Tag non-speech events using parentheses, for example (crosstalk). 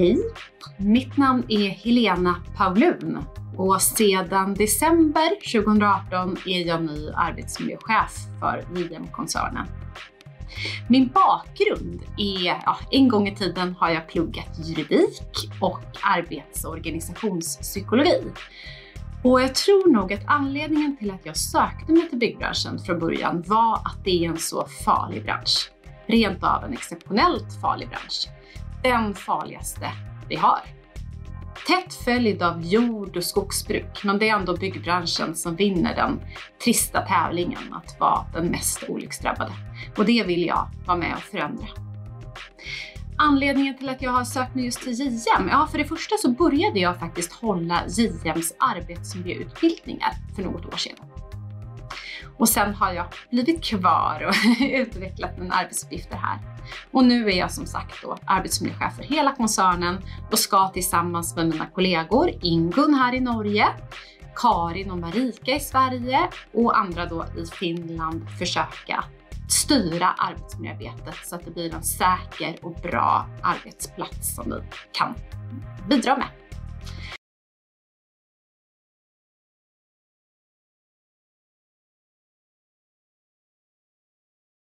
Hej! Mitt namn är Helena Paulun och sedan december 2018 är jag ny arbetsmiljöchef för JM-koncernen. Min bakgrund är, ja, en gång i tiden har jag pluggat juridik och arbets och organisationspsykologi. Och jag tror nog att anledningen till att jag sökte mig till byggbranschen från början var att det är en så farlig bransch. Rent av en exceptionellt farlig bransch. Den farligaste vi har. Tätt följd av jord och skogsbruk, men det är ändå byggbranschen som vinner den trista tävlingen att vara den mest olycksdrabbade. Och det vill jag vara med och förändra. Anledningen till att jag har sökt mig just till JM? Ja, för det första så började jag faktiskt hålla JMs arbetsmiljöutbildningar för något år sedan. Och sen har jag blivit kvar och (laughs) utvecklat mina arbetsuppgifter här. Och nu är jag som sagt då arbetsmiljöchef för hela koncernen och ska tillsammans med mina kollegor Ingun här i Norge, Karin och Marika i Sverige och andra då i Finland försöka styra arbetsmiljöarbetet så att det blir en säker och bra arbetsplats som vi kan bidra med.